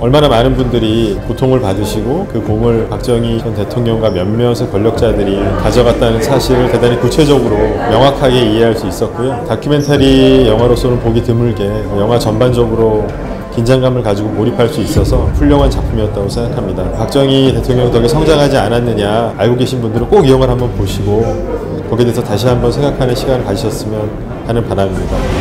얼마나 많은 분들이 고통을 받으시고 그 공을 박정희 전 대통령과 몇몇의 권력자들이 가져갔다는 사실을 대단히 구체적으로 명확하게 이해할 수 있었고요. 다큐멘터리 영화로서는 보기 드물게 영화 전반적으로 긴장감을 가지고 몰입할 수 있어서 훌륭한 작품이었다고 생각합니다. 박정희 대통령 덕에 성장하지 않았느냐 알고 계신 분들은 꼭 이 영화를 한번 보시고 거기에 대해서 다시 한번 생각하는 시간을 가지셨으면 하는 바람입니다.